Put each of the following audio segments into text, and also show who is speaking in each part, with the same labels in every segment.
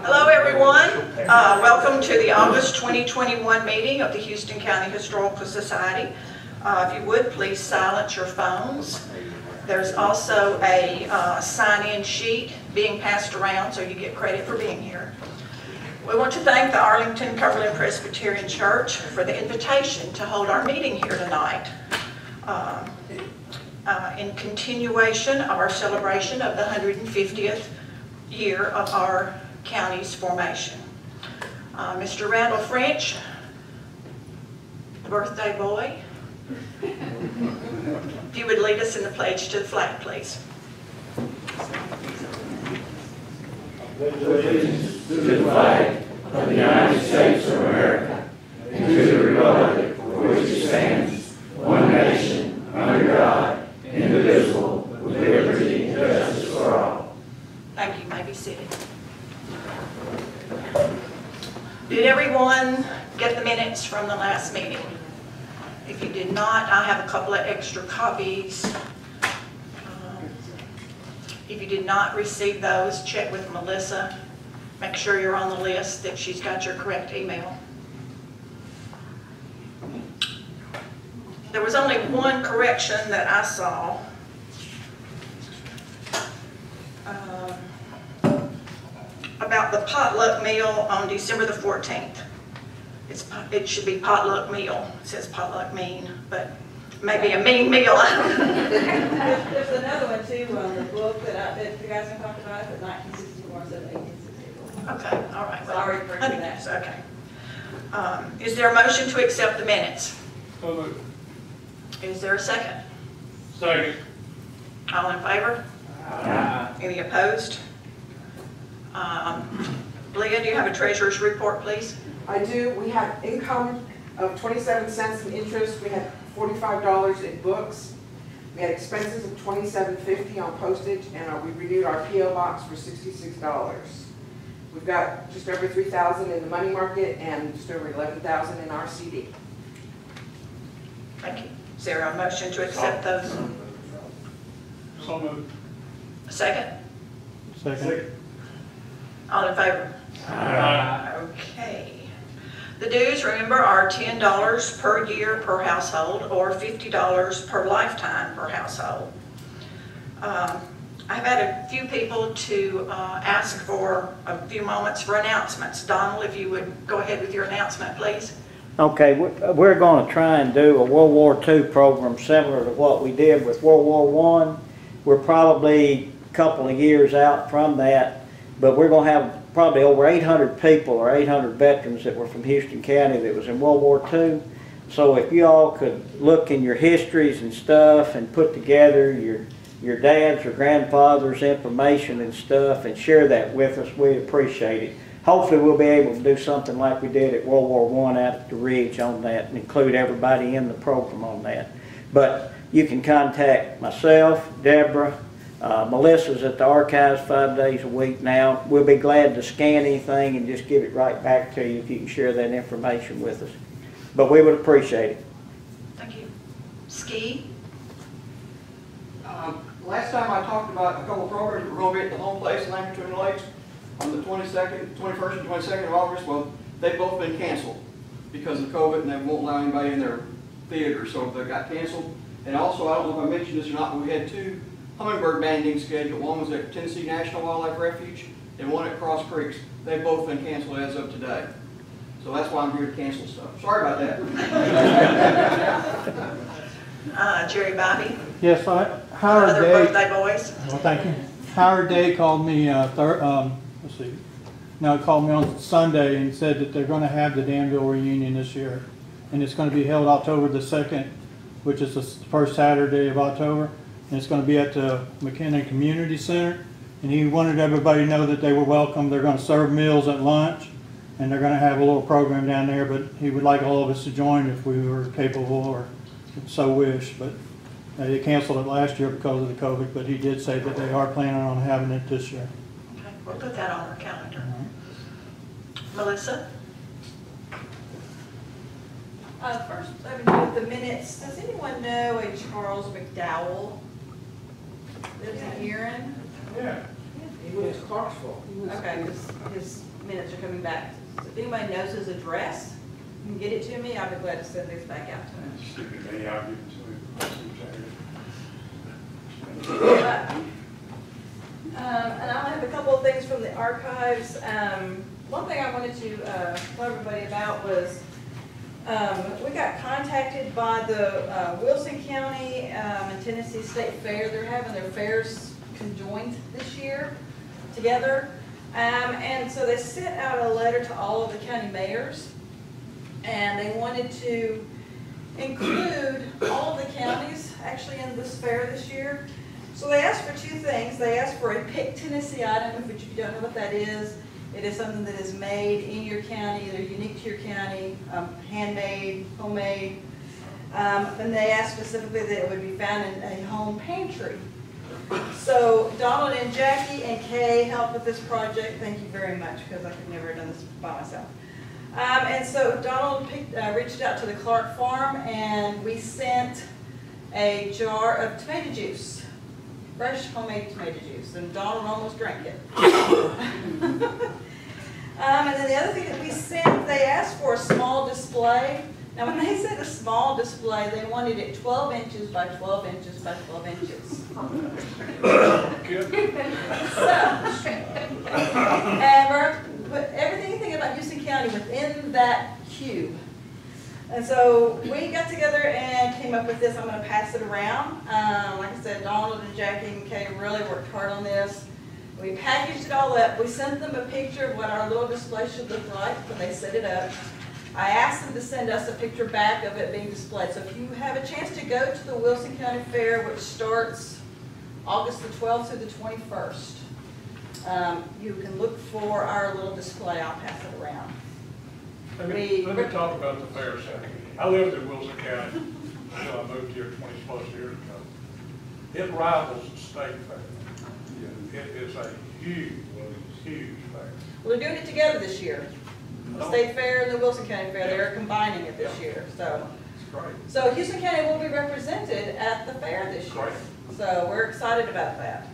Speaker 1: Hello, everyone. Uh, Welcome to the August 2021 meeting of the Houston County Historical Society. Uh, If you would, please silence your phones. There's also a uh, sign-in sheet being passed around, so you get credit for being here. We want to thank the Arlington Cumberland Presbyterian Church for the invitation to hold our meeting here tonight. Uh, uh, In continuation of our celebration of the 150th year of our county's formation. Uh, Mr. Randall French, the birthday boy, if you would lead us in the pledge to the flag, please.
Speaker 2: to the flag of the United States of America and to the republic for which it stands, one nation, under God, indivisible, with liberty and justice for all.
Speaker 1: Thank you, You may be seated. Did everyone get the minutes from the last meeting? If you did not, I have a couple of extra copies. Um, If you did not receive those, check with Melissa. Make sure you're on the list, that she's got your correct email. There was only one correction that I saw. Um, about the potluck meal on December the 14th. It's, it should be potluck meal, it says potluck mean, but maybe a mean meal.
Speaker 3: There's there's another one too, on the book that I, that the guys have talked about, but nineteen sixty-four instead of eighteen sixty-four.
Speaker 1: Okay, all right. well,
Speaker 3: Sorry for that.
Speaker 1: Okay. Um, Is there a motion to accept the minutes?
Speaker 4: So moved.
Speaker 1: Is there a second?
Speaker 4: Second.
Speaker 1: All in favor? Aye. Any opposed? Um, Leah, do you have a treasurer's report, please?
Speaker 5: I do, we had income of twenty-seven cents in interest, we had forty-five dollars in books. We had expenses of twenty-seven fifty on postage, and uh, we renewed our PO box for sixty-six dollars. We've got just over three thousand in the money market and just over eleven thousand in our CD.
Speaker 1: Thank you. Is there a motion to accept those?
Speaker 4: So moved.
Speaker 1: Second?
Speaker 4: Second.
Speaker 1: All in favor? Okay. The dues, remember, are ten dollars per year per household or fifty dollars per lifetime per household. Um, I've had a few people to uh, ask for a few moments for announcements. Donald, if you would go ahead with your announcement, please.
Speaker 6: Okay, we're- we're going to try and do a World War II program similar to what we did with World War One. We're probably a couple of years out from that, but we're going to have probably over 800 people or 800 veterans that were from Houston County that was in World War II. So if you all could look in your histories and stuff and put together your, your dad's or grandfather's information and stuff and share that with us, we'd appreciate it. Hopefully, we'll be able to do something like we did at World War One out at the Ridge on that and include everybody in the program on that. But you can contact myself, Deborah, uh, Melissa's at the archives five days a week now. We'll be glad to scan anything and just give it right back to you if you can share that information with us. But we would appreciate it.
Speaker 1: Thank you. Ski?
Speaker 7: Um, Last time I talked about a couple of programs, we're gonna be at the home place in Land Between the Lakes on the twenty-second, twenty-first and twenty-second of August. Well, they've both been canceled because of COVID and they won't allow anybody in their theater, so they got canceled. And also, I don't know if I mentioned this or not, but we had two hummingbird banding scheduled. One was at Tennessee National Wildlife Refuge and one at Cross Creeks. They've both been canceled as of today. So that's why I'm here to cancel stuff. Sorry about that.
Speaker 1: Uh, Jerry Bobby?
Speaker 8: Yes, I, Howard
Speaker 1: Other
Speaker 8: Day,
Speaker 1: birthday boys?
Speaker 8: well, thank you. Howard Day called me, uh, thir, um, let's see, no, he called me on Sunday and said that they're gonna have the Danville reunion this year. And it's gonna be held October the second, which is the first Saturday of October. And it's gonna be at the McKinnon Community Center. And he wanted everybody to know that they were welcome. They're gonna serve meals at lunch. And they're gonna have a little program down there, but he would like all of us to join if we were capable or so wish. But uh, They canceled it last year because of the COVID, but he did say that they are planning on having it this year.
Speaker 1: Okay, We'll put that on our calendar. Melissa?
Speaker 3: Uh, first, let me do the minutes. Does anyone know a Charles McDowell? Lives in Erin?
Speaker 4: Yeah.
Speaker 5: moved to Clarksville.
Speaker 3: Okay, his, his minutes are coming back. So if anybody knows his address, you can get it to me, I'll be glad to send these back out to him.
Speaker 4: Stick it me, I'll give it to him.
Speaker 3: Um, and I have a couple of things from the archives. Um, one thing I wanted to, uh, tell everybody about was, um, we got contacted by the, uh, Wilson County, um, and Tennessee State Fair. They're having their fairs conjoined this year together. Um, and so they sent out a letter to all of the county mayors. And they wanted to include all the counties actually in this fair this year. So they asked for two things. They asked for a Pick Tennessee item, which if you don't know what that is, it is something that is made in your county, they're unique to your county, um, handmade, homemade. Um, and they asked specifically that it would be found in a home pantry. So Donald and Jackie and Kay helped with this project. Thank you very much, because I could never have done this by myself. Um, and so Donald picked, uh, reached out to the Clark Farm and we sent a jar of tomato juice, fresh homemade tomato juice, and Donald almost drank it. Um, and then the other thing that we sent, they asked for a small display. Now, when they said a small display, they wanted it 12 inches by 12 inches by 12 inches. So, and we're, put everything you think about Houston County within that cube. And so we got together and came up with this, I'm gonna pass it around. Um, like I said, Donald and Jackie and Kay really worked hard on this. We packaged it all up, we sent them a picture of what our little display should look like when they set it up. I asked them to send us a picture back of it being displayed. So if you have a chance to go to the Wilson County Fair, which starts August the twelfth through the twenty-first, um, you can look for our little display, I'll pass it around.
Speaker 4: Let me, let me talk about the fair second. I lived in Wilson County until I moved here twenty plus years ago. It rivals the state fair. It is a huge, huge fair.
Speaker 3: Well, they're doing it together this year. The State Fair and the Wilson County Fair, they're combining it this year, so.
Speaker 4: Great.
Speaker 3: So Houston County will be represented at the fair this year.
Speaker 4: Great.
Speaker 3: So we're excited about that.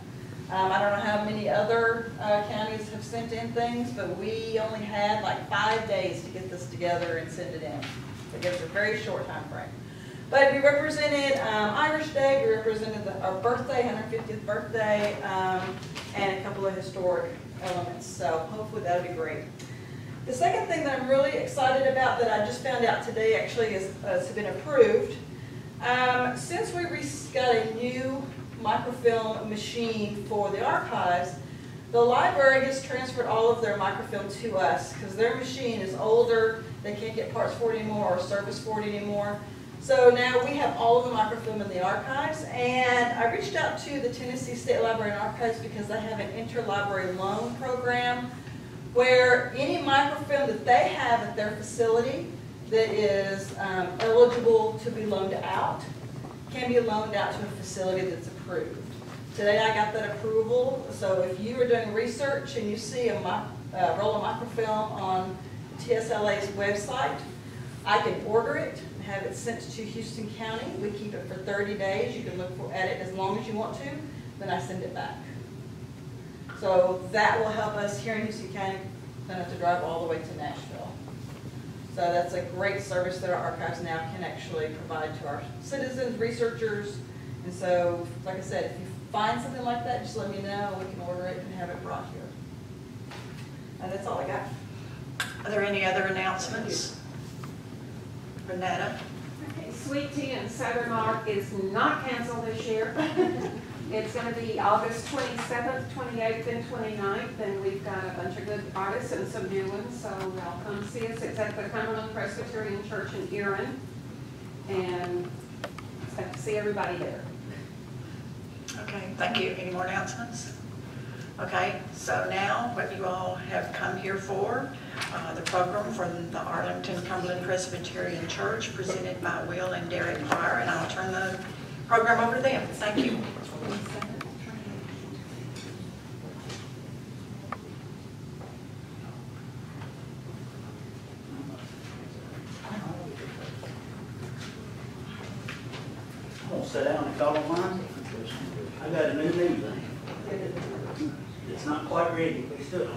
Speaker 3: Um, I don't know how many other, uh, counties have sent in things, but we only had like five days to get this together and send it in. It gives a very short time frame. But we represented, um, Irish Day, we represented the, our birthday, hundred fiftieth birthday, um, and a couple of historic elements, so hopefully that'll be great. The second thing that I'm really excited about that I just found out today actually is, has been approved. Um, since we got a new microfilm machine for the archives, the library has transferred all of their microfilm to us because their machine is older, they can't get parts for it anymore or service for it anymore. So now we have all of the microfilm in the archives and I reached out to the Tennessee State Library and Archives because they have an interlibrary loan program where any microfilm that they have at their facility that is um, eligible to be loaned out can be loaned out to a facility that's approved. Today I got that approval, so if you are doing research and you see a uh, roll of microfilm on TSLA's website, I can order it and have it sent to Houston County. We keep it for 30 days. You can look for- at it as long as you want to, then I send it back. So that will help us here in Houston County, don't have to drive all the way to Nashville. So that's a great service that our archives now can actually provide to our citizens, researchers. And so, like I said, if you find something like that, just let me know, we can order it and have it brought here. And that's all I got.
Speaker 1: Are there any other announcements? Renetta?
Speaker 9: Okay, Sweet Tea and Southern Arc is not canceled this year. It's gonna be August twenty-seventh, twenty-eighth, and 29th, and we've got a bunch of good artists and some new ones, so y'all come see us. It's at the Cumberland Presbyterian Church in Erin, and expect to see everybody there.
Speaker 1: Okay, thank you. Any more announcements? Okay, so now what you all have come here for, uh, the program from the Arlington Cumberland Presbyterian Church presented by Will and Derek Pryor, and I'll turn the program over to them. Thank you.
Speaker 10: I'm gonna sit down and call on mine. I got a new meeting. It's not quite ready, but it's still.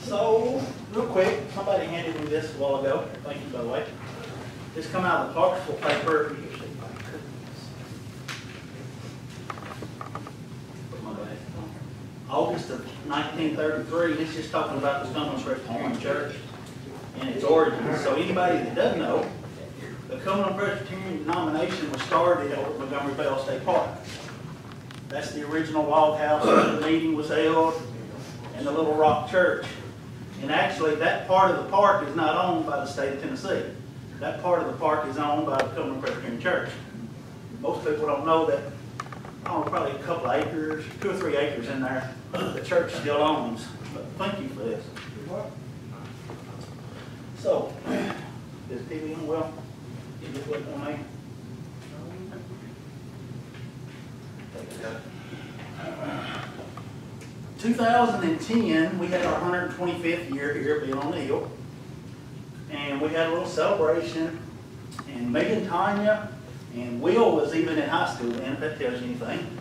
Speaker 10: So, real quick, somebody handed me this a while ago, thank you by the way. This on. August of nineteen thirty-three, it's just talking about the Cumberland Presbyterian Church and its origins. So anybody that doesn't know, the Cumberland Presbyterian denomination was started at Montgomery Bell State Park. That's the original log house where the meeting was held and the Little Rock Church. And actually, that part of the park is not owned by the state of Tennessee. That part of the park is owned by the Cumberland Presbyterian Church. Most people don't know that, oh, probably a couple of acres, two or three acres in there, the church still owns. But thank you for this. So, is TV on well? You just look on me? 2010, we had our 125th year here at Bill O'Neill. And we had a little celebration. And me and Tanya and Will was even in high school then, if that tells you anything.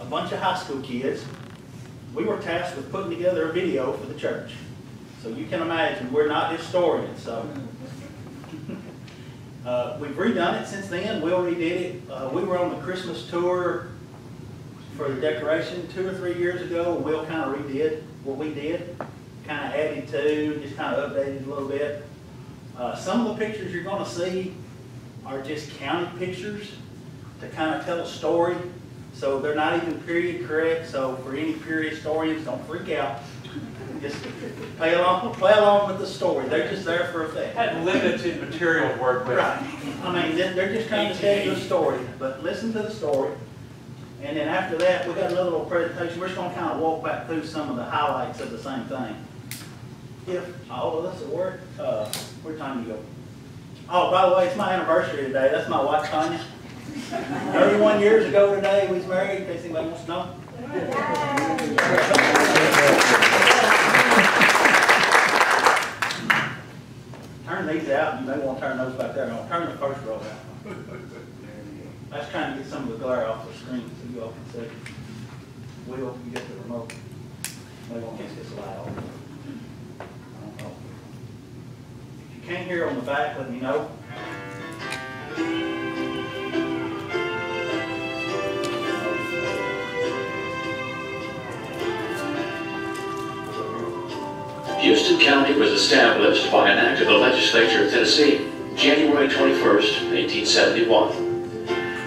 Speaker 10: A bunch of high school kids. We were tasked with putting together a video for the church. So you can imagine, we're not historians, so. Uh, we've redone it since then. Will redid it. Uh, we were on the Christmas tour for the decoration two or three years ago. And Will kind of redid what we did, kind of added to, just kind of updated a little bit. Uh, some of the pictures you're going to see are just county pictures to kind of tell a story. So they're not even period correct. So for any period historians, don't freak out. Just play along, play along with the story. They're just there for effect.
Speaker 11: Had limited material to work with.
Speaker 10: Right. I mean, they're just trying to tell you a story, but listen to the story. And then after that, we got another little presentation. We're just gonna kind of walk back through some of the highlights of the same thing. If all of us at work, uh, where time you go? Oh, by the way, it's my anniversary today. That's my wife Tanya. Thirty-one years ago today, we was married, in case anybody wants to know. Turn these out, you may want to turn those back there. I'll turn the first row out. I was trying to get some of the glare off the screen so you all can see. Will, you get the remote. Maybe one gets this light off. I don't know. If can't hear on the back, let me know.
Speaker 2: Houston County was established by an act of the legislature of Tennessee, January 21, 1871.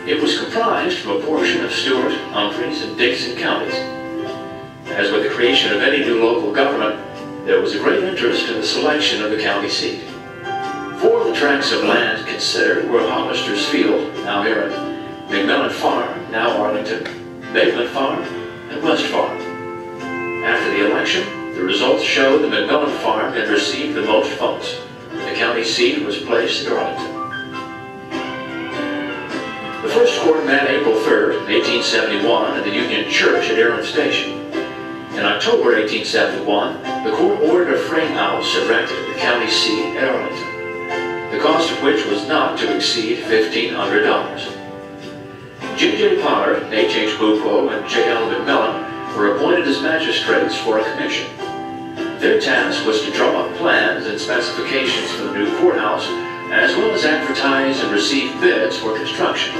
Speaker 2: It was comprised from a portion of Stewart, Humphreys, and Dickson counties. As with the creation of any new local government, there was a great interest in the selection of the county seat. Tracts of land considered were Hollister's Field, now Erin, McMillan Farm, now Arlington, Bateman Farm, and West Farm. After the election, the results showed that McMillan Farm had received the most votes. The county seat was placed at Arlington. The first court met April 3rd, 1871 at the Union Church at Erin Station. In October 1871, the court ordered a frame house erected at the county seat at Arlington, the cost of which was not to exceed $1,500. J. J. Pollard, H. H. Bucco, and J. L. McMillan were appointed as magistrates for a commission. Their task was to draw up plans and specifications for the new courthouse, as well as advertise and receive bids for construction.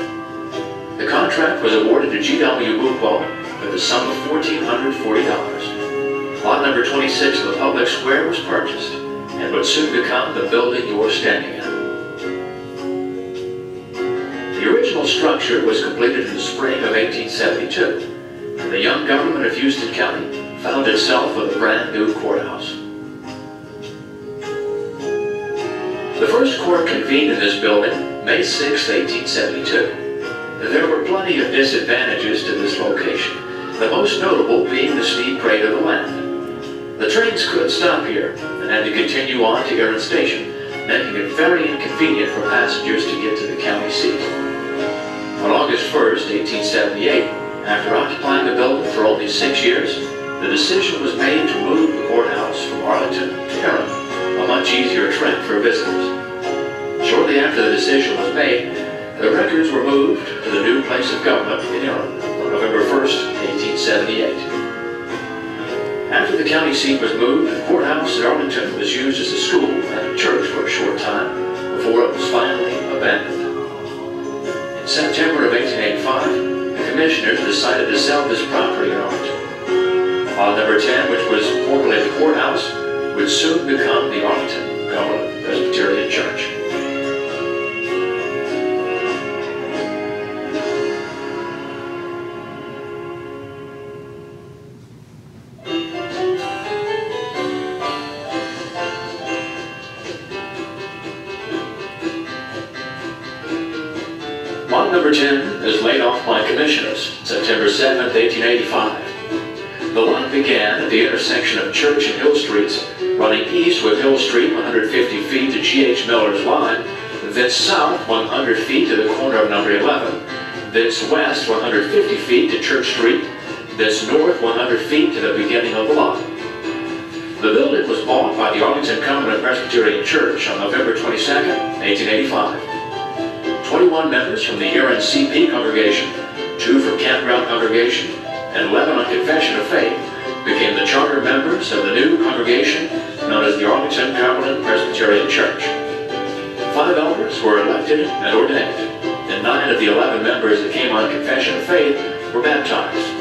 Speaker 2: The contract was awarded to G.W. Bucco for the sum of $1,440. Lot number 26 of the public square was purchased and would soon become the building you are standing in. The original structure was completed in the spring of 1872 and the young government of Houston County found itself with a brand new courthouse. The first court convened in this building May 6, 1872. There were plenty of disadvantages to this location, the most notable being the steep grade of the land. The trains couldn't stop here and had to continue on to Erin Station, making it very inconvenient for passengers to get to the county seat. On August 1st, 1878, after occupying the building for only six years, the decision was made to move the courthouse from Arlington to Erin, a much easier trek for visitors. Shortly after the decision was made, the records were moved to the new place of government in Erin, on November 1st, 1878. After the county seat was moved, the courthouse at Arlington was used as a school and a church for a short time before it was finally abandoned. In September of 1885, the commissioners decided to sell this property in Arlington. Lot number 10, which was formerly the courthouse, would soon become the Arlington Cumberland Presbyterian Church. Then south 100 feet to the corner of number 11, then west 150 feet to Church Street, then north 100 feet to the beginning of the lot. The building was bought by the Arlington Cumberland Presbyterian Church on November 22, 1885. 21 members from the UNCP congregation, two from Campground congregation, and 11 on Confession of Faith became the charter members of the new congregation known as the Arlington Cumberland Presbyterian Church. Five elders were elected and ordained, and nine of the 11 members that came on Confession of Faith were baptized.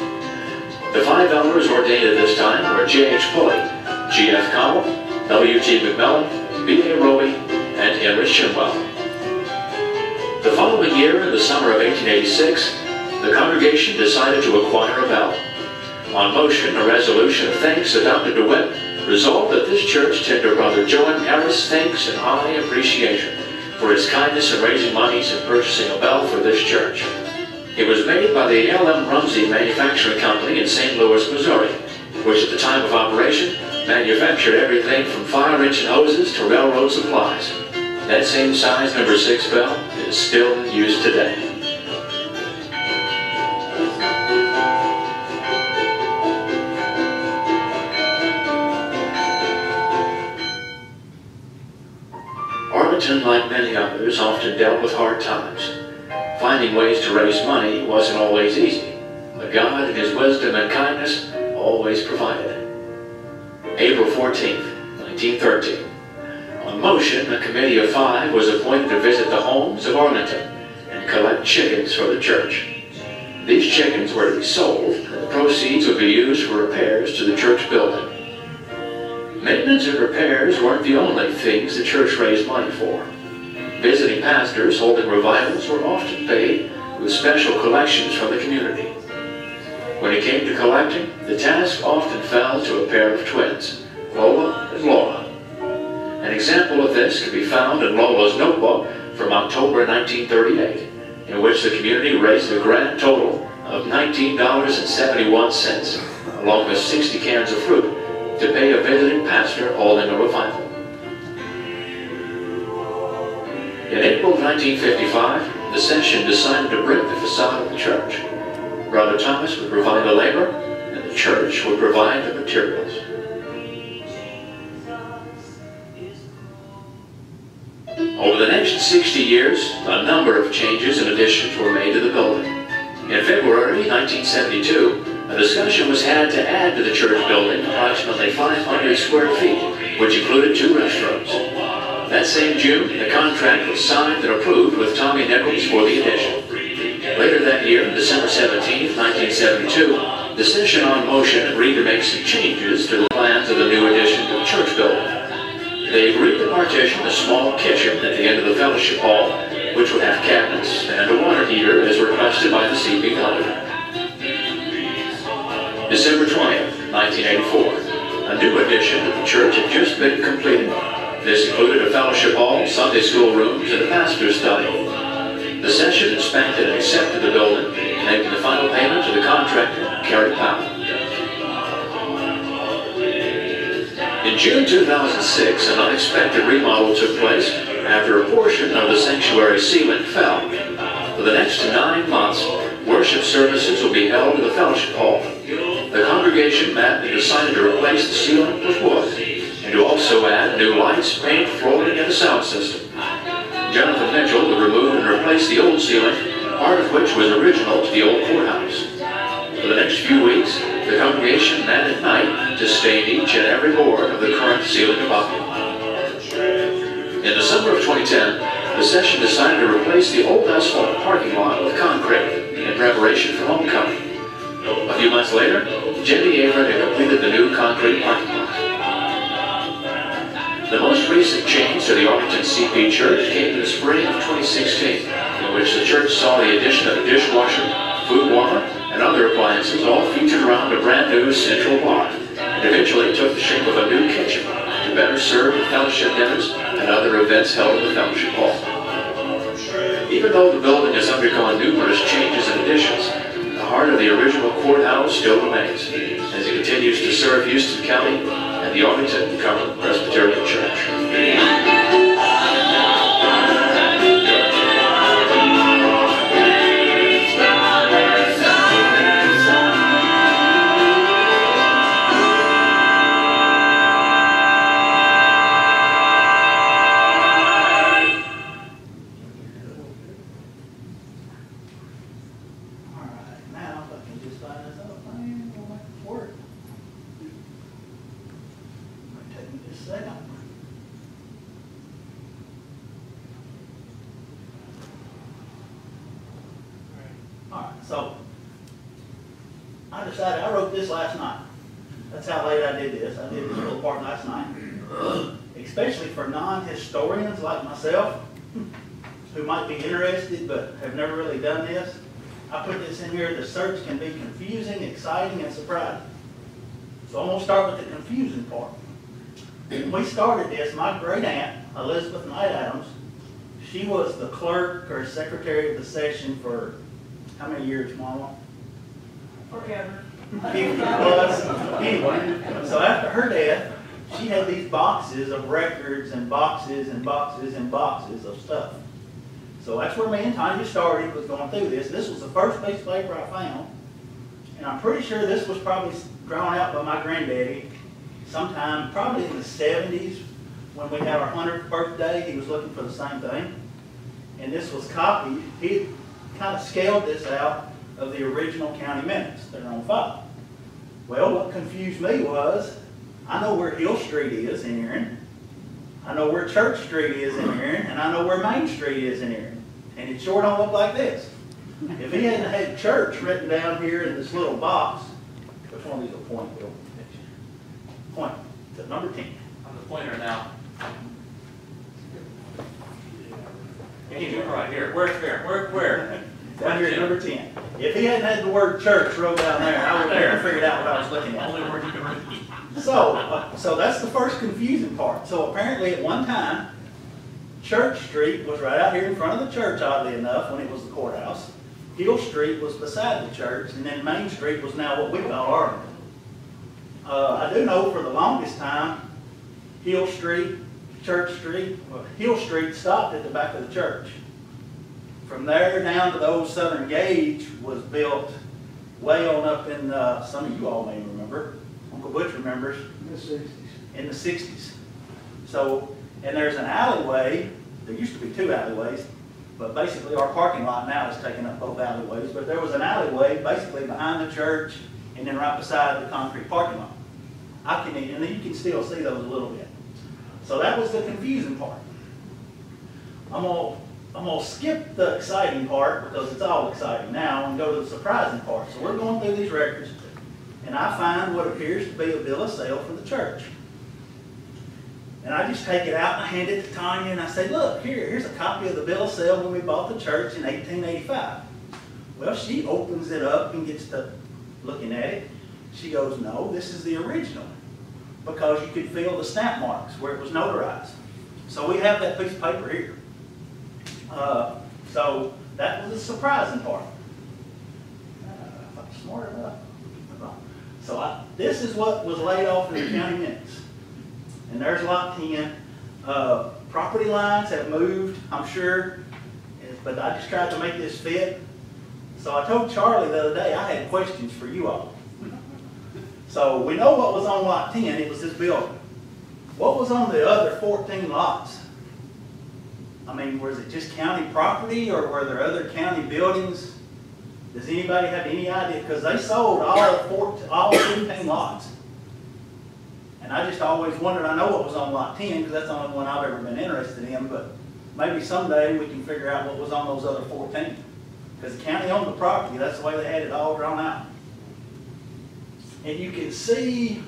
Speaker 2: The five elders ordained at this time were J.H. Pulley, G.F. Cowell, W.T. McMillan, B.A. Roby, and Henry Shimwell. The following year, in the summer of 1886, the congregation decided to acquire a bell. On motion, a resolution of thanks adopted to wit resolved that this church tender Brother Joe M. Harris thanks and high appreciation for his kindness in raising monies and purchasing a bell for this church. It was made by the L.M. Rumsey Manufacturing Company in St. Louis, Missouri, which at the time of operation manufactured everything from fire engine hoses to railroad supplies. That same size number six bell is still in use today. Arlington, like many others, often dealt with hard times. Finding ways to raise money wasn't always easy, but God, in His wisdom and kindness, always provided. April 14, 1913. On motion, a committee of five was appointed to visit the homes of Arlington and collect chickens for the church. These chickens were to be sold, and the proceeds would be used for repairs to the church building. Maintenance and repairs weren't the only things the church raised money for. Visiting pastors holding revivals were often paid with special collections from the community. When it came to collecting, the task often fell to a pair of twins, Lola and Laura. An example of this can be found in Lola's notebook from October 1938, in which the community raised a grand total of $19.71, along with 60 cans of fruit, to pay a visiting pastor holding a revival. In April 1955, the session decided to brick the facade of the church. Brother Thomas would provide the labor, and the church would provide the materials. Over the next 60 years, a number of changes and additions were made to the building. In February 1972, a discussion was had to add to the church building approximately 500 square feet, which included two restrooms. That same June, the contract was signed and approved with Tommy Nichols for the addition. Later that year, December 17, 1972, the session on motion agreed to make some changes to the plans of the new addition to the church building. They agreed to partition a small kitchen at the end of the fellowship hall, which would have cabinets and a water heater as requested by the CP CPW. December 20th, 1984, a new addition to the church had just been completed. This included a fellowship hall, Sunday school rooms, and a pastor's study. The session inspected and accepted the building, making the final payment to the contractor, Kerry Powell. In June 2006, an unexpected remodel took place after a portion of the sanctuary ceiling fell. For the next nine months, worship services will be held in the fellowship hall. The congregation met and decided to replace the ceiling with wood and to also add new lights, paint, flooring, and a sound system. Jonathan Mitchell would remove and replace the old ceiling, part of which was original to the old courthouse. For the next few weeks, the congregation met at night to stain each and every board of the current ceiling above. In December of 2010, the session decided to replace the old asphalt parking lot with concrete in preparation for homecoming. A few months later, Jenny Averett had completed the new concrete parking lot. The most recent change to the Arlington CP Church came in the spring of 2016, in which the church saw the addition of a dishwasher, food warmer, and other appliances all featured around a brand new central bar, and eventually took the shape of a new kitchen to better serve the fellowship dinners and other events held in the fellowship hall. Even though the building has undergone numerous changes and additions, the heart of the original courthouse still remains, as it continues to serve Houston County and the Arlington Cumberland Presbyterian Church.
Speaker 10: Exciting, and surprising. So I'm gonna start with the confusing part. When we started this, my great aunt, Elizabeth Knight Adams, she was the clerk or secretary of the session for, how many years, Mama?
Speaker 3: Forever.
Speaker 10: Plus. Anyway, so after her death, she had these boxes of records and boxes and boxes and boxes of stuff. So that's where me and Tanya started, was going through this. This was the first piece of paper I found. And I'm pretty sure this was probably drawn out by my granddaddy sometime, probably in the seventies, when we had our hundredth birthday. He was looking for the same thing. And this was copied. He kind of scaled this out of the original county minutes that are on file. Well, what confused me was, I know where Hill Street is in Erin. I know where Church Street is in Erin, and I know where Main Street is in Erin. And it sure don't look like this. If he hadn't had church written down here in this little box, which one of these will point, Will? Point to number ten.
Speaker 11: I'm the pointer now. Right here, where, where, where, where?
Speaker 10: Down here at number ten. If he hadn't had the word church wrote down there, I would have figured out what I was looking at.
Speaker 11: Only word you can read.
Speaker 10: So, uh, so that's the first confusing part. So apparently at one time, Church Street was right out here in front of the church, oddly enough, when it was the courthouse. Hill Street was beside the church, and then Main Street was now what we call Arlington. Uh, I do know for the longest time, Hill Street, Church Street, well, Hill Street stopped at the back of the church. From there down to the old Southern Gauge was built way on up in, uh, some of you all may remember, Uncle Butch remembers, in the sixties. So, and there's an alleyway, there used to be two alleyways, but basically our parking lot now is taking up both alleyways, but there was an alleyway basically behind the church and then right beside the concrete parking lot. I can, and you can still see those a little bit. So that was the confusing part. I'm gonna, I'm gonna skip the exciting part because it's all exciting now and go to the surprising part. So we're going through these records and I find what appears to be a bill of sale for the church. And I just take it out and I hand it to Tanya and I say, look, here, here's a copy of the bill of sale when we bought the church in 1885. Well, she opens it up and gets to looking at it. She goes, no, this is the original because you could feel the stamp marks where it was notarized. So we have that piece of paper here. Uh, so that was the surprising part. Uh, smart enough. So I, this is what was laid off in the county minutes. And there's lot ten. Uh, property lines have moved, I'm sure, but I just tried to make this fit. So I told Charlie the other day, I had questions for you all. So we know what was on lot ten, it was this building. What was on the other fourteen lots? I mean, was it just county property or were there other county buildings? Does anybody have any idea? Because they sold all four, all fifteen lots. And I just always wondered, I know what was on lot ten, because that's the only one I've ever been interested in, but maybe someday we can figure out what was on those other fourteen. Because the county owned the property, that's the way they had it all drawn out. And you can see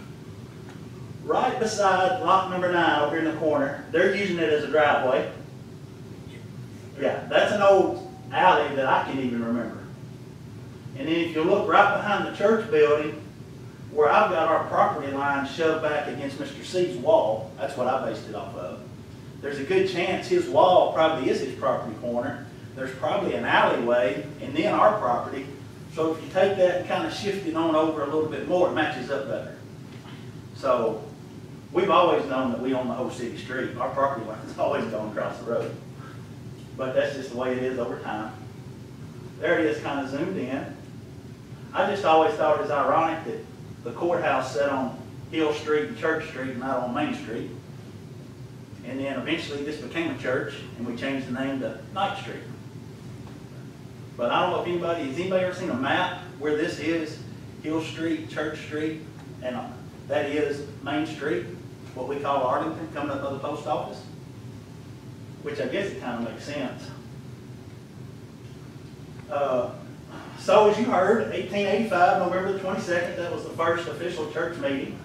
Speaker 10: right beside lot number nine over here in the corner, they're using it as a driveway. Yeah, that's an old alley that I can even remember. And then if you look right behind the church building, where I've got our property line shoved back against Mr. C's wall, that's what I based it off of. There's a good chance his wall probably is his property corner. There's probably an alleyway and then our property. So if you take that and kind of shift it on over a little bit more, it matches up better. So we've always known that we own the whole city street. Our property line line's always gone across the road. But that's just the way it is over time. There it is kind of zoomed in. I just always thought it was ironic that the courthouse sat on Hill Street and Church Street and not on Main Street. And then eventually this became a church and we changed the name to Knight Street. But I don't know if anybody, has anybody ever seen a map where this is Hill Street, Church Street, and that is Main Street, what we call Arlington, coming up by the post office? Which I guess it kind of makes sense. Uh, So as you heard, 1885, November the 22nd, that was the first official church meeting.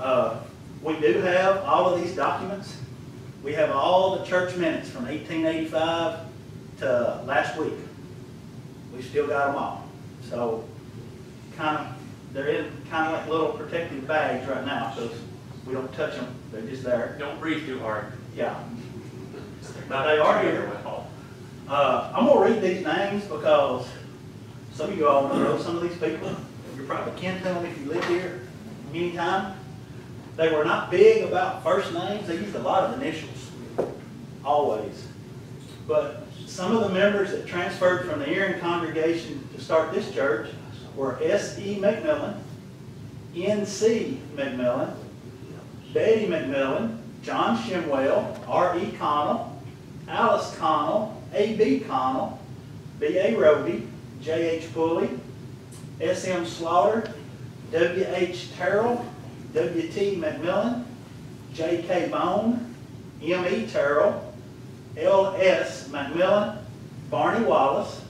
Speaker 10: Uh, We do have all of these documents. We have all the church minutes from 1885 to last week. We still got them all. So kind of, they're in kind of like little protective bags right now, because we don't touch them, they're just there.
Speaker 11: Don't breathe too hard.
Speaker 10: Yeah. But they are here. Uh, I'm gonna read these names because some of you all know some of these people. You're probably kin to them if you live here anytime. They were not big about first names. They used a lot of initials, always. But some of the members that transferred from the Erin congregation to start this church were S.E. McMillan, N.C. McMillan, Betty McMillan, John Shimwell, R.E. Connell, Alice Connell, A.B. Connell, B.A. Roby, J.H. Pulley, S.M. Slaughter, W.H. Terrell, W.T. McMillan, J.K. Bone, M.E. Terrell, L.S. McMillan, Barney Wallace.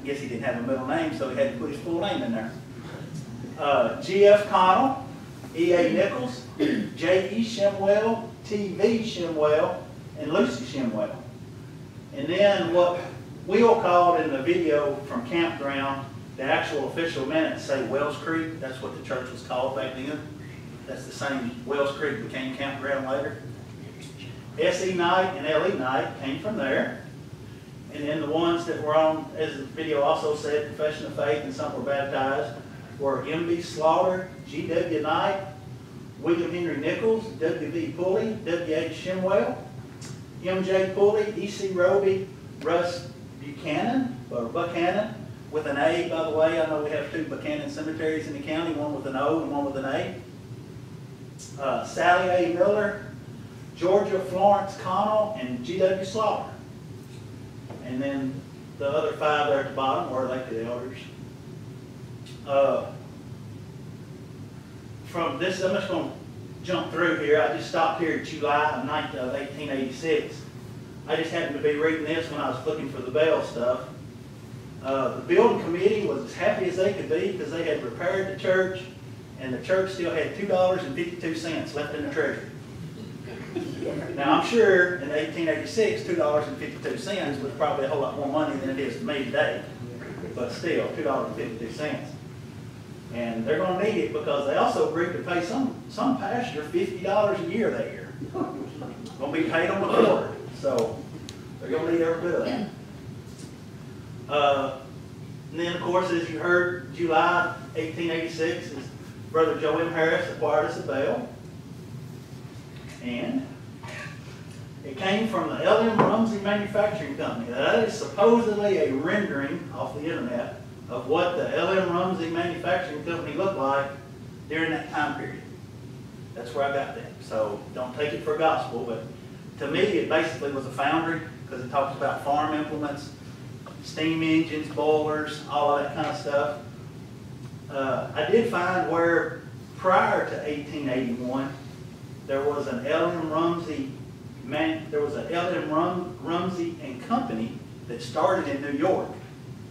Speaker 10: I guess he didn't have a middle name, so he had to put his full name in there. Uh, G.F. Connell, E.A. Nichols, J.E. Shimwell, T.V. Shimwell, and Lucy Shimwell. And then what Will called in the video from campground, the actual official minutes say Wells Creek. That's what the church was called back then. That's the same, Wells Creek became campground later. S.E. Knight and L.E. Knight came from there. And then the ones that were on, as the video also said, Profession of Faith and some were baptized, were M.B. Slaughter, G.W. Knight, William Henry Nichols, W.B. Pulley, W.H. Shimwell, M.J. Pulley, E.C. Roby, Russ Buchanan, or Buchanan, with an A, by the way. I know we have two Buchanan cemeteries in the county, one with an O and one with an A. Uh, Sally A. Miller, Georgia Florence Connell, and G.W. Slaughter. And then the other five there at the bottom were elected elders. Uh, from this, I'm just going to jump through here. I just stopped here in July of 19 of 1886. I just happened to be reading this when I was looking for the bell stuff. Uh, the building committee was as happy as they could be because they had repaired the church and the church still had $2.52 left in the treasury. Now, I'm sure in 1886, $2.52 was probably a whole lot more money than it is to me today. But still, $2.52. And they're gonna need it because they also agreed to pay some, some pastor fifty dollars a year that year. Gonna be paid on the quarter, so they're gonna need every bit of that. Uh, and then, of course, as you heard, July eighteen eighty-six is Brother Joe M. Harris acquired us a bell. And it came from the L.M. Rumsey Manufacturing Company. That is supposedly a rendering off the internet of what the L.M. Rumsey Manufacturing Company looked like during that time period. That's where I got that. So don't take it for gospel, but to me, it basically was a foundry because it talks about farm implements, steam engines, boilers, all of that kind of stuff. Uh, I did find where prior to eighteen eighty-one, there was an L M Rumsey man, there was an L M Rum, Rumsey and Company that started in New York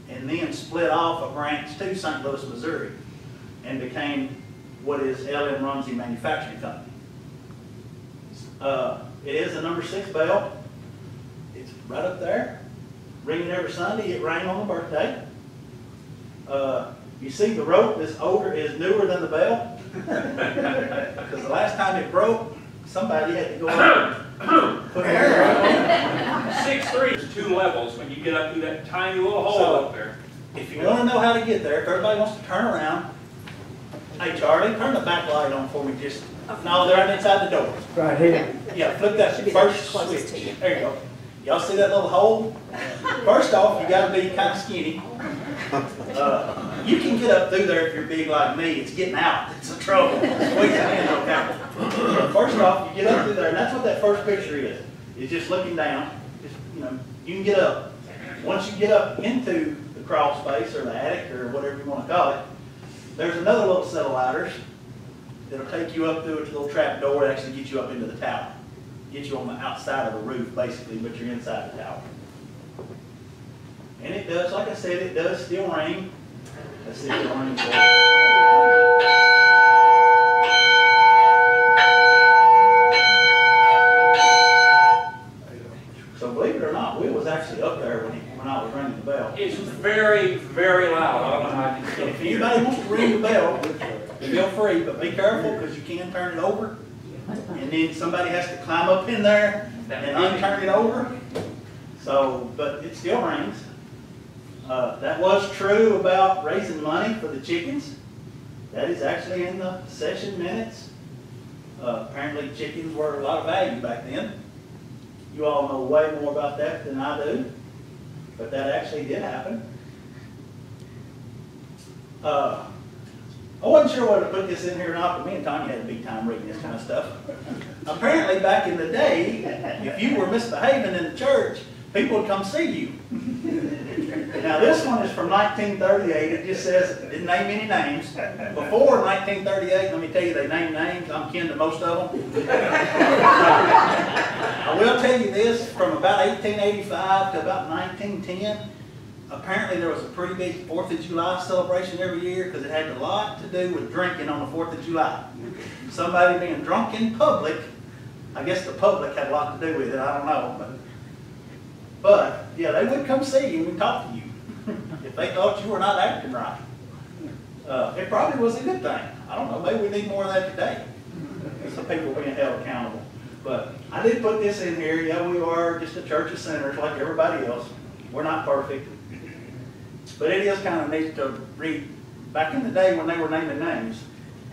Speaker 10: and then split off a branch to St. Louis, Missouri and became what is L M Rumsey Manufacturing Company. Uh, it is a number six bell. It's right up there, ringing every Sunday. It rang on the birthday. Uh, you see the rope is older, is newer than the bell. Because the last time it broke, somebody had to go up and put it
Speaker 11: Six three, there's two levels when you get up through that tiny little hole up there.
Speaker 10: If you want to know how to get there, if everybody wants to turn around, hey Charlie, turn the back light on for me just, no, they're right inside the door.
Speaker 6: Right here.
Speaker 10: Yeah, flip that
Speaker 1: Should be the
Speaker 10: first
Speaker 1: closest
Speaker 10: switch.
Speaker 1: to you.
Speaker 10: There you go. Y'all see that little hole? First off, you gotta be kinda skinny. Uh, You can get up through there if you're big like me, it's getting out, it's a trouble. Squeezing in, no count. First off, you get up through there, and that's what that first picture is. It's just looking down, just, you know, you can get up. Once you get up into the crawl space or the attic or whatever you wanna call it, there's another little set of ladders that'll take you up through a little trap door that actually get you up into the tower. Get you on the outside of the roof, basically, but you're inside the tower. And it does, like I said, it does still rain. Let's see if it rains. So believe it or not, we was actually up there when, he- when I was ringing the bell.
Speaker 11: It's very, very loud. I don't know how you
Speaker 10: And
Speaker 11: can
Speaker 10: if anybody wants to ring the bell, feel free, but be careful, because you can turn it over. And then somebody has to climb up in there and unturn it over. So, but it still rings. Uh, that was true about raising money for the chickens. That is actually in the session minutes. Uh, apparently chickens were a lot of value back then. You all know way more about that than I do, but that actually did happen. Uh, I wasn't sure whether to put this in here or not, but me and Tanya had a big time reading this kind of stuff. Apparently, back in the day, if you were misbehaving in the church, people would come see you. Now, this one is from 1938. It just says, didn't name any names. Before 1938, let me tell you, they named names. I'm kin to most of them. I will tell you this, from about 1885 to about 1910, apparently there was a pretty big Fourth of July celebration every year because it had a lot to do with drinking on the Fourth of July. Somebody being drunk in public, I guess the public had a lot to do with it, I don't know, but, but, yeah, they would come see you and talk to you if they thought you were not acting right. Uh, it probably was a good thing. I don't know, maybe we need more of that today. Some people being held accountable. But I did put this in here, yeah, we are just a church of sinners like everybody else. We're not perfect. But it is kind of neat to read, back in the day when they were naming names,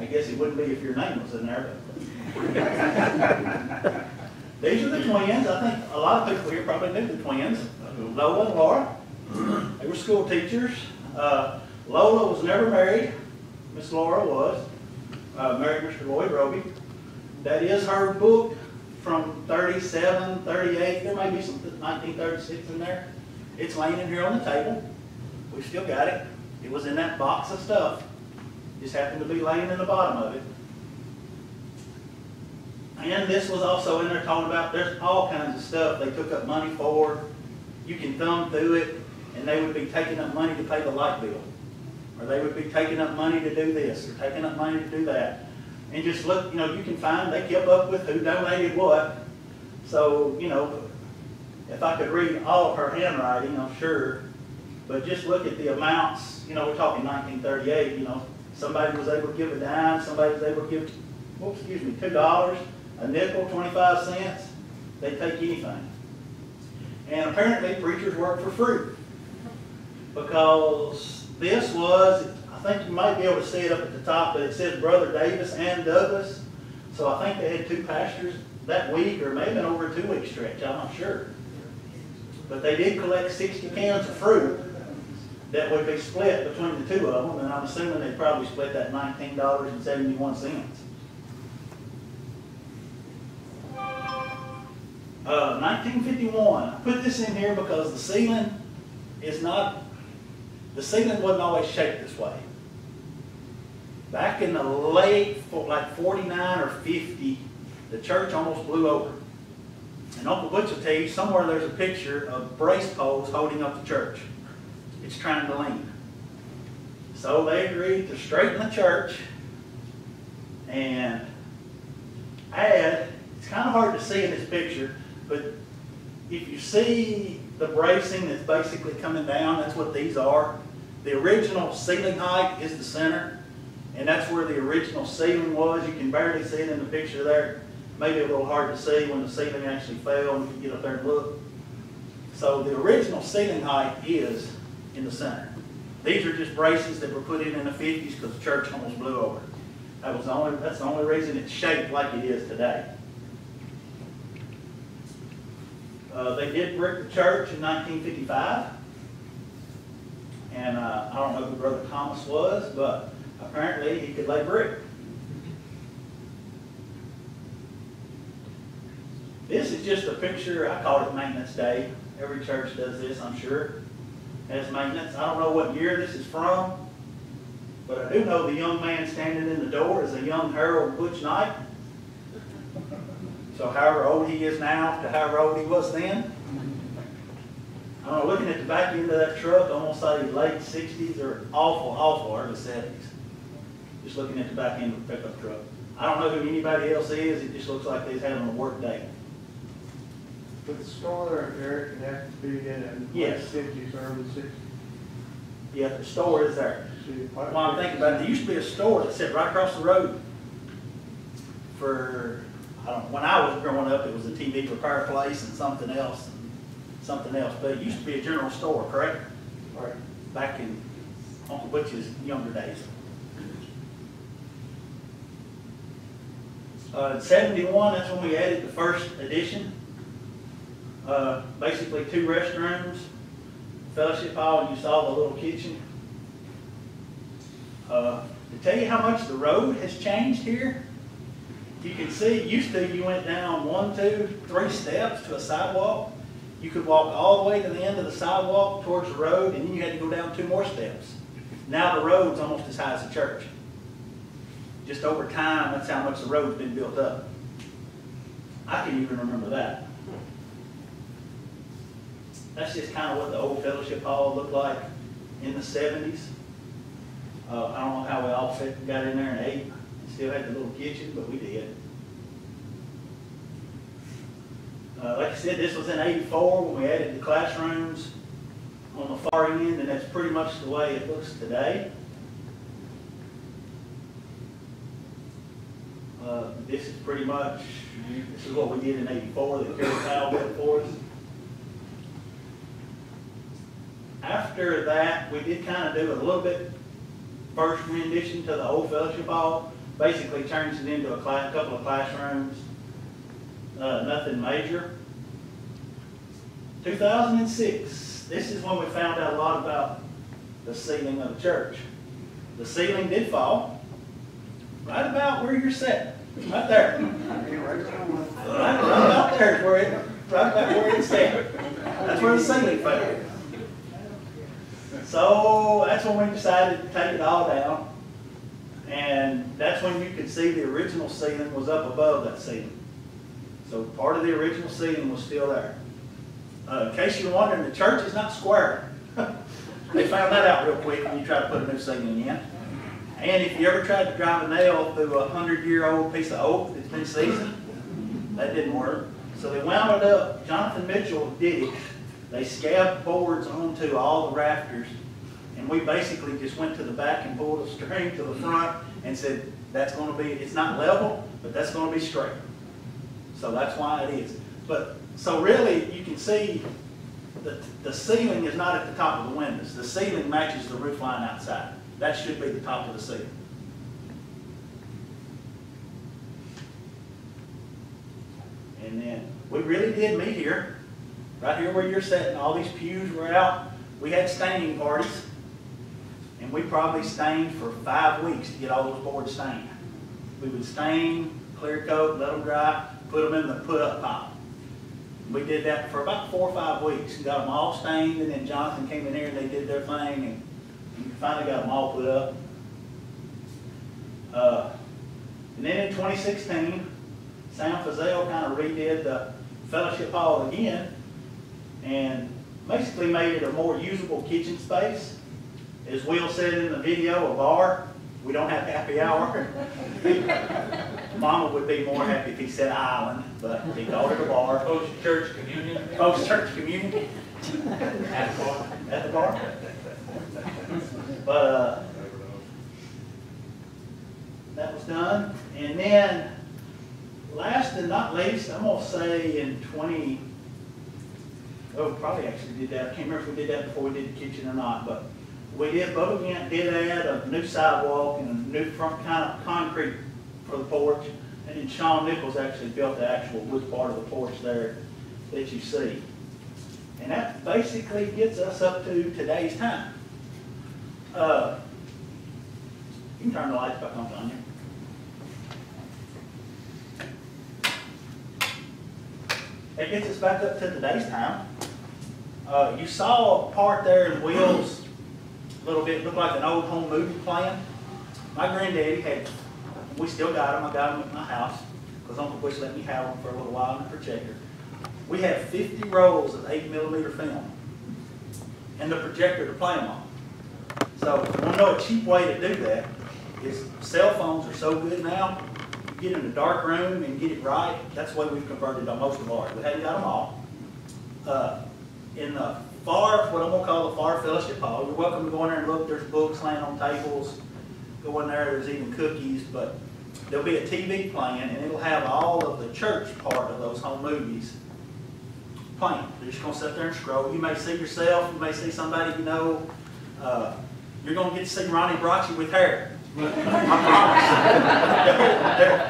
Speaker 10: I guess it wouldn't be if your name was in there, but. These are the twins, I think a lot of people here probably knew the twins, Lola and Laura. They were school teachers. Uh, Lola was never married, Miss Laura was, uh, married Mr. Lloyd Roby. That is her book from 37, 38, there may be some 1936 in there. It's laying in here on the table. We still got it. It was in that box of stuff. Just happened to be laying in the bottom of it. And this was also in there talking about, there's all kinds of stuff they took up money for. You can thumb through it, and they would be taking up money to pay the light bill. Or they would be taking up money to do this, or taking up money to do that. And just look, you know, you can find, they kept up with who donated what. So, you know, if I could read all of her handwriting, I'm sure, but just look at the amounts, you know, we're talking nineteen thirty-eight, you know, somebody was able to give a dime, somebody was able to give, well, excuse me, two dollars, a nickel, twenty-five cents, they take anything. And apparently preachers work for free. Because this was, I think you might be able to see it up at the top, but it says Brother Davis and Douglas. So I think they had two pastors that week, or maybe over a two-week stretch, I'm not sure. But they did collect sixty cans of fruit that would be split between the two of them, and I'm assuming they probably split that nineteen dollars and seventy-one cents. Uh, 1951. I put this in here because the ceiling is not, the ceiling wasn't always shaped this way. Back in the late, like forty-nine or fifty, the church almost blew over. And Uncle Butch will tell you, somewhere there's a picture of brace poles holding up the church. It's trying to lean. So they agreed to straighten the church and add, it's kind of hard to see in this picture, but if you see the bracing that's basically coming down, that's what these are. The original ceiling height is the center, and that's where the original ceiling was. You can barely see it in the picture there. Maybe a little hard to see when the ceiling actually fell and you can get up there and look. So the original ceiling height is in the center. These are just braces that were put in in the fifties because the church almost blew over. That was the only, that's the only reason it's shaped like it is today. Uh, they did brick the church in nineteen fifty-five. And, uh, I don't know who Brother Thomas was, but apparently he could lay brick. This is just a picture, I call it maintenance day. Every church does this, I'm sure, has maintenance. I don't know what year this is from, but I do know the young man standing in the door is a young Harold Butch Knight. So however old he is now to however old he was then. I don't know, looking at the back end of that truck, I almost say late sixties or awful, awful early seventies. Just looking at the back end of the pickup truck. I don't know who anybody else is, it just looks like they're having a work day.
Speaker 2: But the store there, have to be in the
Speaker 10: Yes.
Speaker 2: fifties, early sixties.
Speaker 10: Yeah, the store is there. Well, I'm thinking about it, there used to be a store that sat right across the road for, I don't, when I was growing up, it was a TV repair place and something else, and something else, but it used to be a general store, correct?
Speaker 2: Right.
Speaker 10: Back in Uncle Butch's younger days. Uh, in seventy-one, that's when we added the first addition. Uh, basically two restrooms, fellowship hall, and you saw the little kitchen. Uh, To tell you how much the road has changed here, you can see, used to, you went down one, two, three steps to a sidewalk. You could walk all the way to the end of the sidewalk towards the road, and then you had to go down two more steps. Now the road's almost as high as the church. Just over time, that's how much the road's been built up. I can even remember that. That's just kind of what the old fellowship hall looked like in the seventies. Uh, I don't know how we all fit, got in there and ate, and still had the little kitchen, but we did. Uh, like I said, this was in eighty-four when we added the classrooms on the far end, and that's pretty much the way it looks today. Uh, this is pretty much, this is what we did in eighty-four, that Carol Powell built for us. After that, we did kind of do a little bit first rendition to the old fellowship hall. Basically turns it into a class, couple of classrooms, uh, nothing major. Two thousand and six, this is when we found out a lot about the ceiling of the church. The ceiling did fall, right about where you're sitting, right there. Right, about there is where it, right about where it's at. That's where the ceiling fell. So that's when we decided to take it all down. And that's when you could see the original ceiling was up above that ceiling. So part of the original ceiling was still there. Uh, in case you're wondering, the church is not square. They found that out real quick when you try to put a new ceiling in. And if you ever tried to drive a nail through a hundred-year-old piece of oak that's been seasoned, that didn't work. So they wound it up, Jonathan Mitchell did it. They scabbed boards onto all the rafters, and we basically just went to the back and pulled a string to the front and said, that's gonna be, it's not level, but that's gonna be straight. So that's why it is. But, so really, you can see the, the ceiling is not at the top of the windows. The ceiling matches the roof line outside. That should be the top of the ceiling. And then, we really did meet here, right here where you're sitting, all these pews were out. We had staining parties, and we probably stained for five weeks to get all those boards stained. We would stain, clear coat, let them dry, put them in the put-up pile. We did that for about four or five weeks, got them all stained, and then Jonathan came in here and they did their thing, and and finally got them all put up. Uh, And then in twenty sixteen, Sam Fazell kind of redid the fellowship hall again, and basically made it a more usable kitchen space. As Will said in the video, a bar, we don't have happy hour. Mama would be more happy if he said island, but he called it a bar.
Speaker 2: Post church communion.
Speaker 10: Post church communion
Speaker 2: At the bar.
Speaker 10: at the bar. But, uh, that was done. And then, last and not least, I'm gonna say in 20, oh, probably actually did that, I can't remember if we did that before we did the kitchen or not, but we did, again, did add a new sidewalk and a new front kind of concrete for the porch. And then Sean Nichols actually built the actual wood part of the porch there that you see. And that basically gets us up to today's time. Uh, You can turn the lights back on, Tanya. That gets us back up to today's time. Uh, you saw a part there in Will's, a little bit, looked like an old home movie plan. My granddaddy had, we still got them, I got them at my house, because Uncle Butch let me have them for a little while in the projector. We have fifty rolls of eight millimeter film and the projector to play them on. So, to know a cheap way to do that, is cell phones are so good now, you get in a dark room and get it right, that's the way we've converted on most of ours. We hadn't got them all. Uh, In the far, what I'm gonna call the far fellowship hall, you're welcome to go in there and look, there's books laying on tables. Go in there, there's even cookies, but there'll be a TV playing and it'll have all of the church part of those home movies playing. You're just gonna sit there and scroll. You may see yourself, you may see somebody you know. Uh, You're gonna get to see Ronnie Bracci with hair. I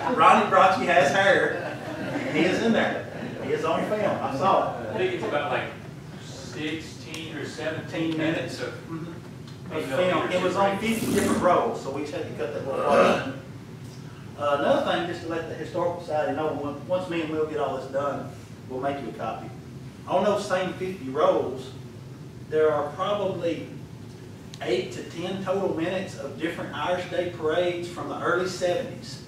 Speaker 10: promise. Ronnie Bracci has hair. He is in there. He is on film. I saw it.
Speaker 2: I think it's about like sixteen or seventeen minutes of.
Speaker 10: It was filmed- It was on fifty different rolls, so we just had to cut that little part. Uh, Another thing, just to let the historical society know, when- once me and Will get all this done, we'll make you a copy. On those same fifty rolls, there are probably eight to ten total minutes of different Irish Day parades from the early seventies.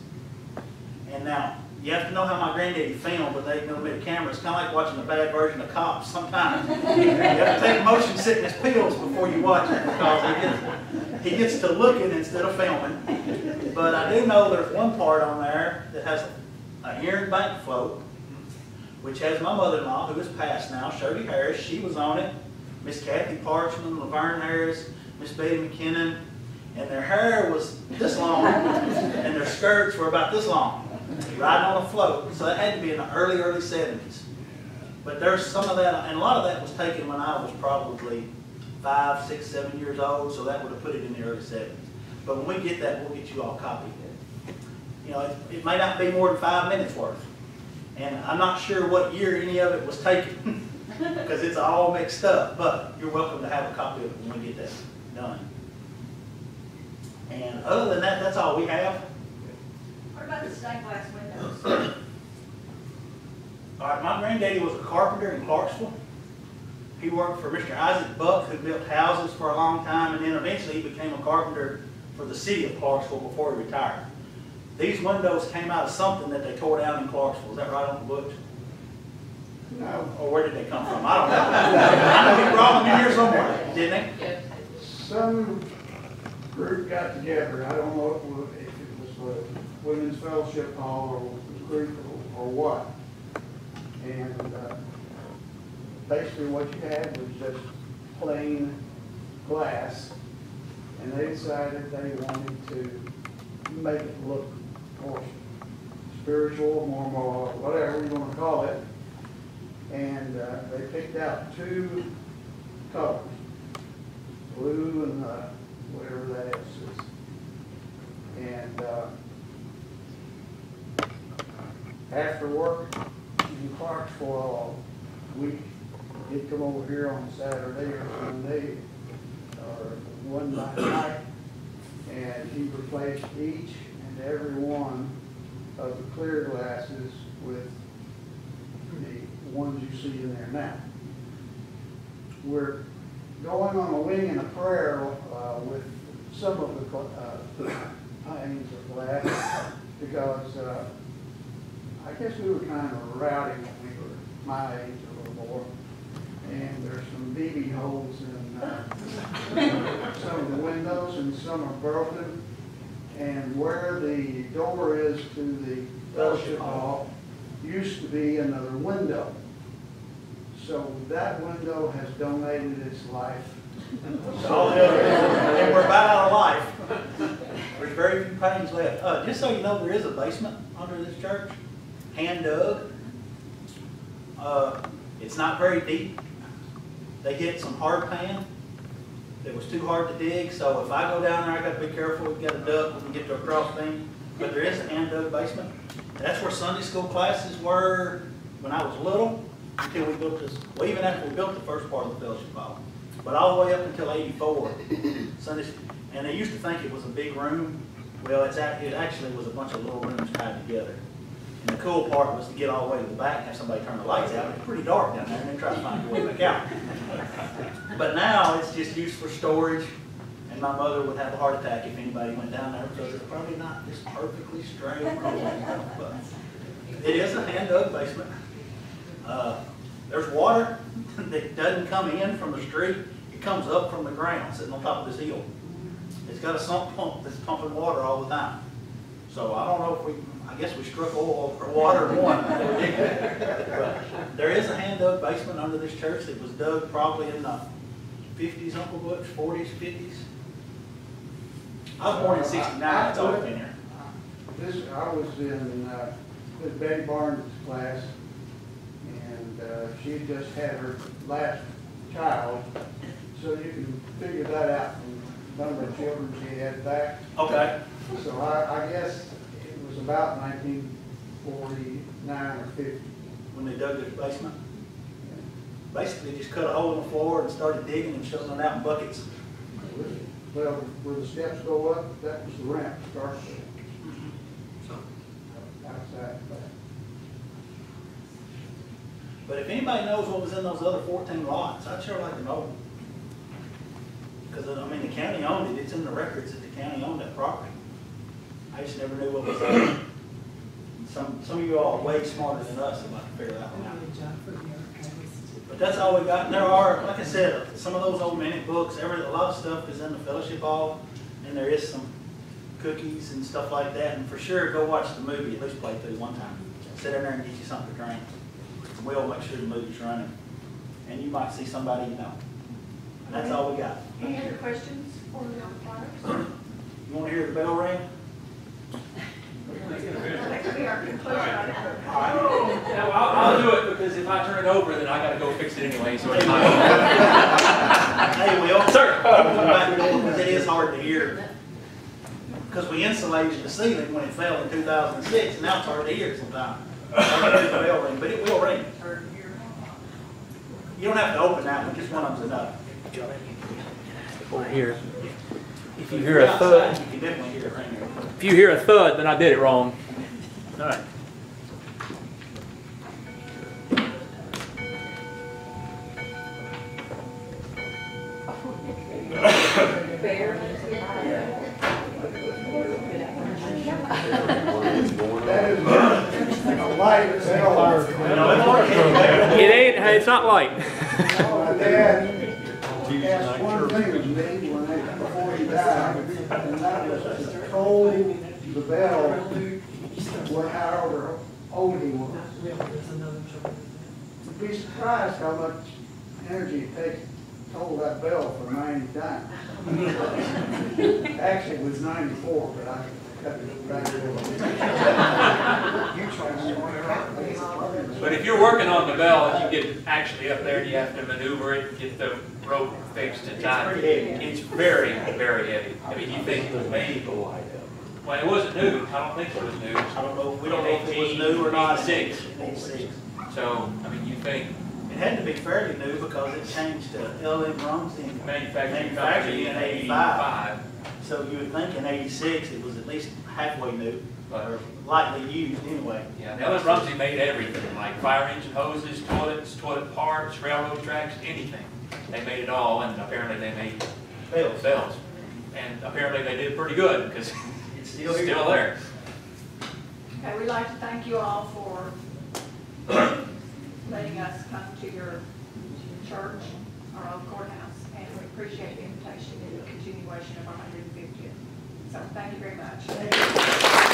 Speaker 10: And now, you have to know how my granddaddy filmed with eight millimeter cameras, kinda like watching a bad version of Cops sometimes. You have to take motion sickness pills before you watch it, because he gets, he gets to looking instead of filming. But I do know there's one part on there that has a Erin Bank float, which has my mother-in-law, who is passed now, Shirley Harris, she was on it, Miss Kathy Parchman, Laverne Harris, Miss Betty McKinnon, and their hair was this long, and their skirts were about this long, riding on a float. So that had to be in the early, early seventies. But there's some of that, and a lot of that was taken when I was probably five, six, seven years old, so that would have put it in the early seventies. But when we get that, we'll get you all copied. You know, it, it may not be more than five minutes worth. And I'm not sure what year any of it was taken, because it's all mixed up, but you're welcome to have a copy of it when we get that done. And other than that, that's all we have.
Speaker 1: What about the stained glass windows?
Speaker 10: All right, my granddaddy was a carpenter in Clarksville. He worked for Mr. Isaac Buck, who built houses for a long time, and then eventually he became a carpenter for the city of Clarksville before he retired. These windows came out of something that they tore down in Clarksville. Is that right on the books?
Speaker 12: No,
Speaker 10: Or where did they come from? I don't know. I know he brought them in here somewhere, didn't they?
Speaker 12: some group got together, I don't know if it was- if it was a women's fellowship hall or group or or what. And uh, basically what you had was just plain glass. And they decided they wanted to make it look more spiritual, more, more, whatever you want to call it. And uh, they picked out two colors blue and uh, whatever that is. And uh, after work in Clarksville, we did come over here on Saturday or Sunday, or one night, and he replaced each and every one of the clear glasses with the ones you see in there now. We're going on a wing and a prayer uh, with some of the uh, panes of glass because uh, I guess we were kind of rowdy when we were my age, a little more. And there's some BB holes in uh, some of the windows and some are broken. And where the door is to the fellowship hall used to be another window. So that window has donated its life.
Speaker 10: Other, and we're about out of life. There's very few panes left. Uh, just so you know, there is a basement under this church, hand dug. Uh, it's not very deep. They hit some hard pan. It was too hard to dig, so if I go down there, I gotta be careful, we've got a duct, we can get to a cross beam. But there is a hand dug basement. That's where Sunday school classes were when I was little, until we built this, well, even after we built the first part of the fellowship hall. But all the way up until eighty-four, Sunday, and they used to think it was a big room. Well, it's, it actually was a bunch of little rooms tied together. And the cool part was to get all the way to the back and have somebody turn the lights out. It's pretty dark down there, and then try to find your way back out. But now it's just used for storage, and my mother would have a heart attack if anybody went down there because it's probably not this perfectly straight. But It is a hand dug basement. Uh, There's water that doesn't come in from the street, it comes up from the ground, sitting on top of this hill. It's got a sump pump that's pumping water all the time. So I don't know if we, I guess we struck oil or water in one. But There is a hand dug basement under this church that was dug probably in the fifties, Uncle Butch, forties, fifties. I was born in sixty-nine, that's all been here.
Speaker 12: This, I was in, uh, with Betty Barnes' class, and, uh, she just had her last child, so you can figure that out from number of children she had back.
Speaker 10: Okay.
Speaker 12: So I, I guess was about nineteen forty-nine or fifty.
Speaker 10: when they dug this basement. Basically, just cut a hole in the floor and started digging and shoving it out in buckets.
Speaker 12: Well, where the steps go up, that was the ramp, start there. Outside, but
Speaker 10: But if anybody knows what was in those other fourteen lots, I'd sure like to know. Because, I mean, the county owned it, it's in the records that the county owned that property. I just never knew what was there. Some, some of you all are way smarter than us about to figure that one out. But that's all we got, and there are, like I said, some of those old minute books, every, a lot of stuff is in the fellowship hall, and there is some cookies and stuff like that, and for sure, go watch the movie, at least play through one time. Sit in there and get you something to drink, and we'll make sure the movie's running, and you might see somebody you know. And that's all we got.
Speaker 1: Any other questions for the choirs?
Speaker 10: You wanna hear the bell ring?
Speaker 11: Now, I'll, I'll do it because if I turn it over, then I gotta go fix it anyway, so it's not.
Speaker 10: Hey, Will.
Speaker 11: Sir.
Speaker 10: Open the back door, because it is hard to hear. Because we insulated the ceiling when it fell in two thousand and six, and now it's hard to hear sometimes. I'm gonna do the bell ring, but it will ring. You don't have to open that one, just one of them's enough.
Speaker 11: Over here. If you hear a thud,
Speaker 10: You can definitely hear it ring.
Speaker 11: If you hear a thud, then I did it wrong.
Speaker 10: All right.
Speaker 12: that is a light bell.
Speaker 11: It ain't, it's not light.
Speaker 12: My dad asked one thing of me when they, before he died, and that was to control the bell, where however old he was. You'd be surprised how much energy it takes to hold that bell for ninety times. Actually, it was ninety-four, but I cut it back a little.
Speaker 11: But if you're working on the bell and you get actually up there and you have to maneuver it, and get the rope fixed in time, it's very, very heavy. I mean, you think maybe, well, it wasn't new, I don't think it was new.
Speaker 10: I don't know, we don't know if it was new or not.
Speaker 11: Eighty-six.
Speaker 10: Eighty-six.
Speaker 11: So, I mean, you think
Speaker 10: It had to be fairly new because it changed to LM Rumsey in
Speaker 11: manufacturing
Speaker 10: Manufacturing
Speaker 11: company
Speaker 10: in
Speaker 11: in
Speaker 10: eighty-five.
Speaker 11: eighty-five.
Speaker 10: So you would think in eighty-six, it was at least halfway new, or lightly used anyway.
Speaker 2: Yeah, LM Rumsey made everything, like fire engine hoses, toilets, toilet parts, railroad tracks, anything. They made it all, and apparently they made
Speaker 10: Bells.
Speaker 2: bells. And apparently they did pretty good, because
Speaker 10: It's
Speaker 2: it's
Speaker 10: still here.
Speaker 2: still there.
Speaker 1: Okay, we'd like to thank you all for letting us come to your church, our old courthouse, and we appreciate the invitation and the continuation of our 150th. So thank you very much.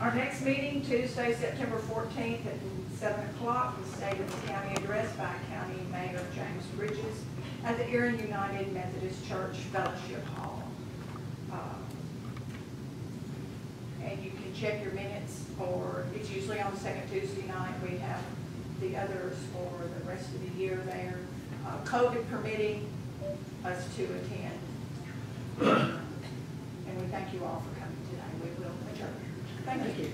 Speaker 1: Our next meeting, Tuesday, September 14th at 7 o'clock, the State of the County Address by County Mayor James Bridges at the Erin United Methodist Church Fellowship Hall. Uh, And you can check your minutes for, it's usually on the second Tuesday night. We have the others for the rest of the year there. Uh, COVID permitting us to attend. And we thank you all for coming today. We will adjourn. Thank you.